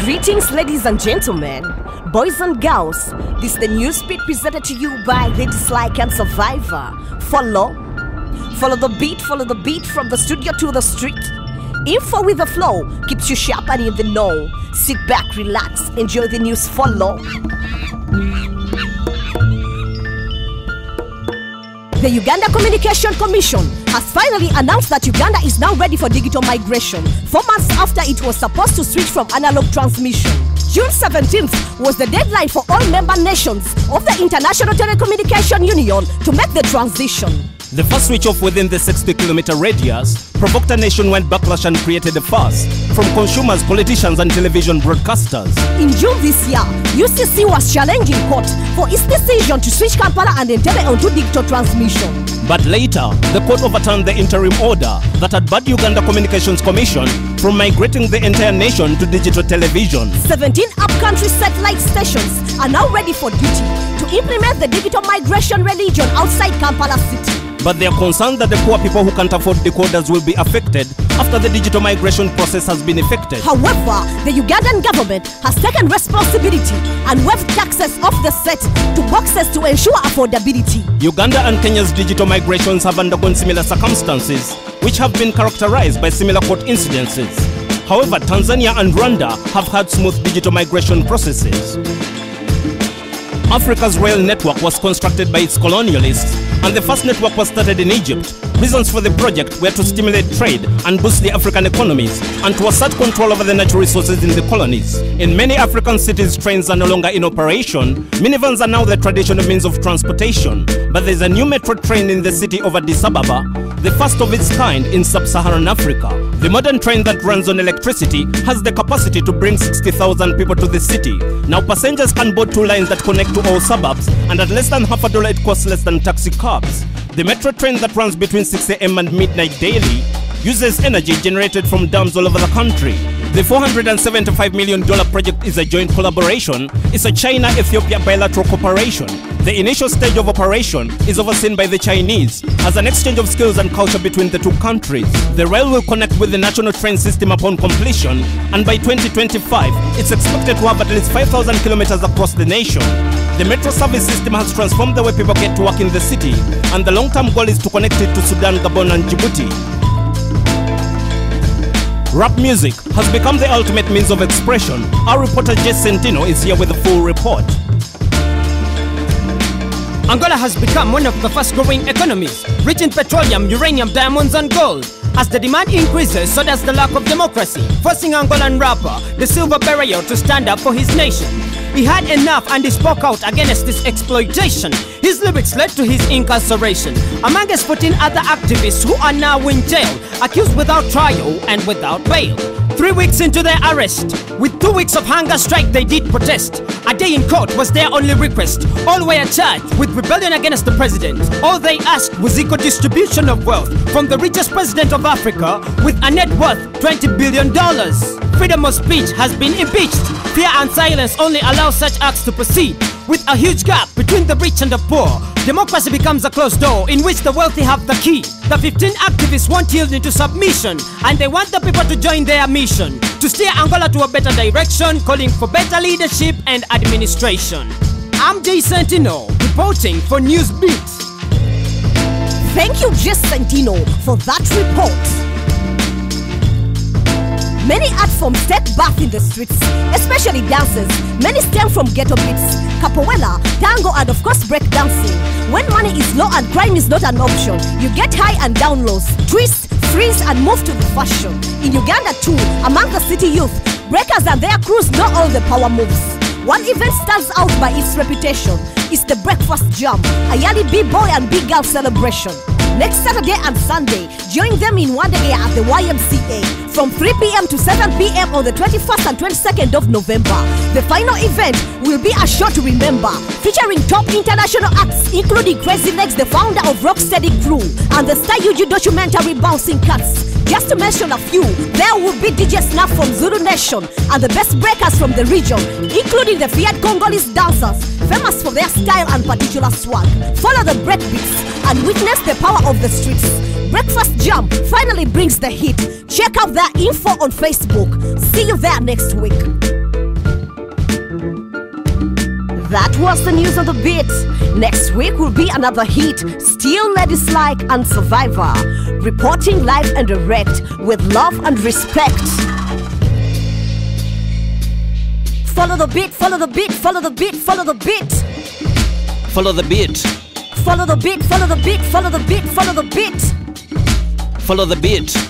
Greetings, ladies and gentlemen, boys and girls. This is the news beat presented to you by the Dislike and Survivor. Follow, follow the beat, follow the beat from the studio to the street. Info with the flow keeps you sharp and in the know. Sit back, relax, enjoy the news. Follow. The Uganda Communication Commission has finally announced that Uganda is now ready for digital migration, four months after it was supposed to switch from analog transmission. June 17th was the deadline for all member nations of the International Telecommunication Union to make the transition. The first switch off within the 60 kilometer radius provoked a nationwide backlash and created a fuss from consumers, politicians, and television broadcasters. In June this year, UCC was challenging court for its decision to switch Kampala and Entebbe onto digital transmission. But later, the court overturned the interim order that had barred Uganda Communications Commission from migrating the entire nation to digital television. 17 upcountry satellite stations are now ready for duty to implement the digital migration religion outside Kampala city. But they are concerned that the poor people who can't afford decoders will be affected after the digital migration process has been effected. However, the Ugandan government has taken responsibility and waived taxes off the set to boxes to ensure affordability. Uganda and Kenya's digital migrations have undergone similar circumstances, which have been characterized by similar court incidences. However, Tanzania and Rwanda have had smooth digital migration processes. Africa's rail network was constructed by its colonialists, and the first network was started in Egypt. Reasons for the project were to stimulate trade and boost the African economies, and to assert control over the natural resources in the colonies. In many African cities, trains are no longer in operation. Minivans are now the traditional means of transportation, but there's a new metro train in the city of Addis Ababa, the first of its kind in sub-Saharan Africa. The modern train that runs on electricity has the capacity to bring 60,000 people to the city. Now passengers can board two lines that connect to all suburbs, and at less than half a dollar it costs less than taxi cabs. The metro train that runs between 6 a.m. and midnight daily uses energy generated from dams all over the country. The $475 million project is a joint collaboration. It's a China-Ethiopia bilateral cooperation. The initial stage of operation is overseen by the Chinese as an exchange of skills and culture between the two countries. The rail will connect with the national train system upon completion, and by 2025, it's expected to have at least 5,000 kilometers across the nation. The metro service system has transformed the way people get to work in the city, and the long-term goal is to connect it to Sudan, Gabon, and Djibouti. Rap music has become the ultimate means of expression. Our reporter Jess Sentino is here with a full report. Angola has become one of the fast growing economies, rich in petroleum, uranium, diamonds, and gold. As the demand increases, so does the lack of democracy, forcing Angolan rapper, the Silver Barrier, to stand up for his nation. He had enough and he spoke out against this exploitation. His lyrics led to his incarceration. Among his 14 other activists who are now in jail, accused without trial and without bail. Three weeks into their arrest, with two weeks of hunger strike, they did protest. A day in court was their only request. All were charged with rebellion against the president. All they asked was equal distribution of wealth from the richest president of Africa with a net worth $20 billion. Freedom of speech has been impeached. Fear and silence only allow such acts to proceed. With a huge gap between the rich and the poor, democracy becomes a closed door in which the wealthy have the key. The 15 activists want yield into submission, and they want the people to join their mission to steer Angola to a better direction, calling for better leadership and administration. I'm Jay Sentino, reporting for NewzBeat. Thank you, Jess Sentino, for that report. Many art forms take birth in the streets, especially dances. Many stem from ghetto beats, capoeira, tango, and of course break dancing. When money is low and crime is not an option, you get high and down lows, twist, freeze, and move to the fashion. In Uganda too, among the city youth, breakers and their crews know all the power moves. One event stands out by its reputation. It's the Breakfast Jam, a yearly B-boy and B-girl celebration. Next Saturday and Sunday, join them in one day at the YMCA from 3 p.m. to 7 p.m. on the 21st and 22nd of November. The final event will be a show to remember, featuring top international acts including Crazy Legs, the founder of Rocksteady Crew, and the Star UG documentary Bouncing Cats. Just to mention a few, there will be DJ Snap from Zulu Nation and the best breakers from the region, including the Fiat Congolese dancers, famous for their style and particular swag. Follow the breakbeats and witness the power of the streets. Breakfast Jam finally brings the hit. Check out their info on Facebook. See you there next week. That was the news on the beat. Next week will be another hit. Still Lady Slyke and Survivor. Reporting live and direct with love and respect. Follow the beat, follow the beat, follow the beat, follow the beat. Follow the beat. Follow the beat, follow the beat, follow the beat, follow the beat. Follow the beat.